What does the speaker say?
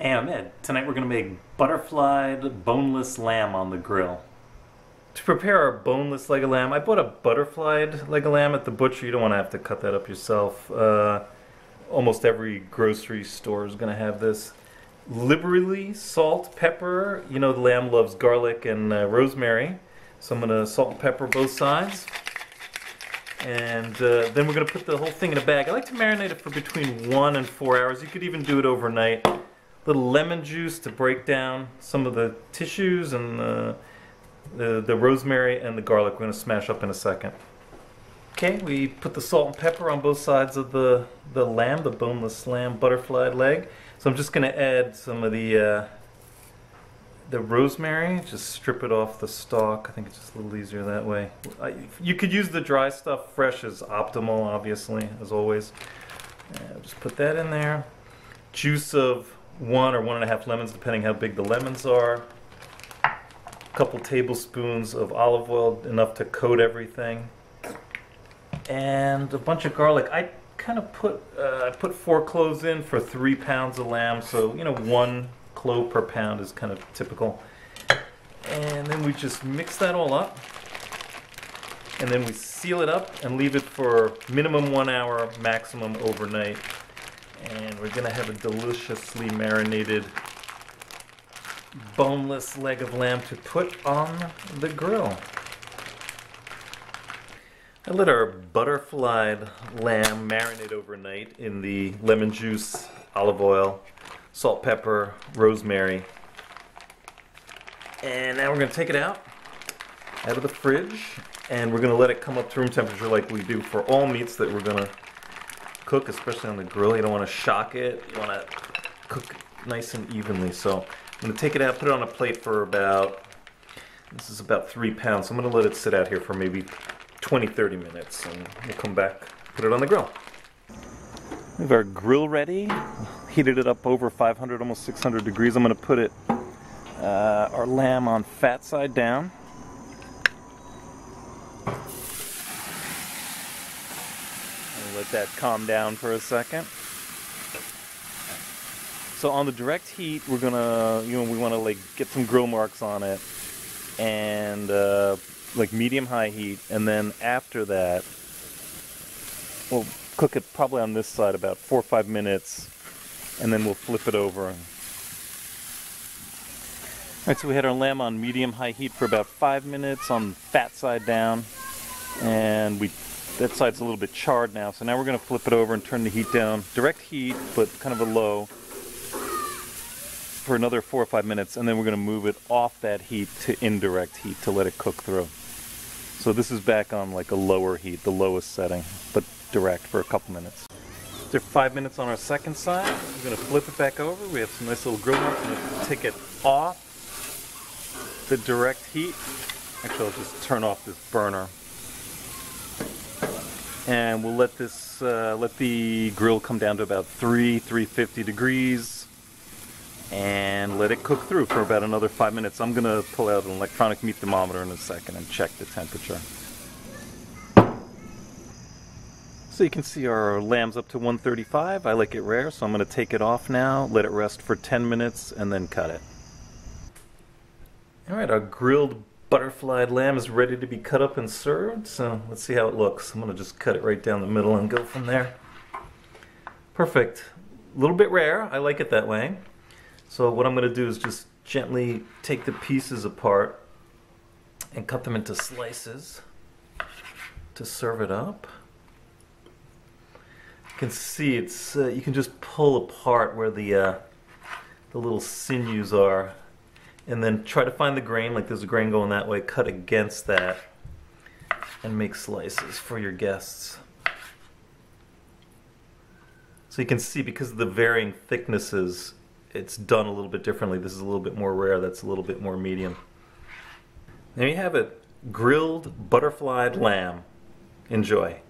Hey, I'm Ed. Tonight we're going to make butterflied boneless lamb on the grill. To prepare our boneless leg of lamb, I bought a butterflied leg of lamb at the butcher. You don't want to have to cut that up yourself. Uh, almost every grocery store is going to have this. Liberally salt, pepper. You know the lamb loves garlic and uh, rosemary. So I'm going to salt and pepper both sides. And uh, then we're going to put the whole thing in a bag. I like to marinate it for between one and four hours. You could even do it overnight little lemon juice to break down some of the tissues and the, the, the rosemary and the garlic we're going to smash up in a second. Okay, we put the salt and pepper on both sides of the, the lamb, the boneless lamb butterfly leg. So I'm just going to add some of the uh, the rosemary, just strip it off the stalk. I think it's just a little easier that way. I, you could use the dry stuff. Fresh is optimal, obviously, as always. just put that in there. Juice of one or one and a half lemons, depending how big the lemons are. A couple tablespoons of olive oil, enough to coat everything. And a bunch of garlic. I kind of put uh, I put four cloves in for three pounds of lamb, so you know one clove per pound is kind of typical. And then we just mix that all up. And then we seal it up and leave it for minimum one hour, maximum overnight and we're gonna have a deliciously marinated boneless leg of lamb to put on the grill. I let our butterflied lamb marinate overnight in the lemon juice, olive oil, salt, pepper, rosemary. And now we're to take it out, out of the fridge, and we're to let it come up to room temperature like we do for all meats that we're to cook, especially on the grill. You don't want to shock it. You want to cook nice and evenly. So I'm going to take it out, put it on a plate for about, this is about three pounds. So I'm going to let it sit out here for maybe 20, 30 minutes. And we'll come back, put it on the grill. We have our grill ready. Heated it up over 500, almost 600 degrees. I'm going to put it, uh, our lamb on fat side down. Let that calm down for a second. So on the direct heat, we're gonna, you know, we want to like get some grill marks on it, and uh, like medium high heat, and then after that, we'll cook it probably on this side about four or five minutes, and then we'll flip it over. All right, so we had our lamb on medium high heat for about five minutes on fat side down, and we that side's a little bit charred now, so now we're going to flip it over and turn the heat down. Direct heat, but kind of a low for another four or five minutes, and then we're going to move it off that heat to indirect heat to let it cook through. So this is back on like a lower heat, the lowest setting, but direct for a couple minutes. After five minutes on our second side, we're going to flip it back over. We have some nice little grill marks. I'm going to take it off the direct heat. Actually, I'll just turn off this burner and we'll let this uh, let the grill come down to about 3 350 degrees. And let it cook through for about another five minutes. I'm gonna pull out an electronic meat thermometer in a second and check the temperature. So you can see our lamb's up to 135 I like it rare so I'm gonna take it off now let it rest for 10 minutes and then cut it. Alright our grilled butterflied lamb is ready to be cut up and served. So let's see how it looks. I'm going to just cut it right down the middle and go from there. Perfect. A little bit rare. I like it that way. So what I'm going to do is just gently take the pieces apart and cut them into slices to serve it up. You can see it's uh, you can just pull apart where the uh, the little sinews are and then try to find the grain, like there's a grain going that way, cut against that and make slices for your guests. So you can see because of the varying thicknesses, it's done a little bit differently. This is a little bit more rare, that's a little bit more medium. There you have it, grilled butterflied lamb. Enjoy.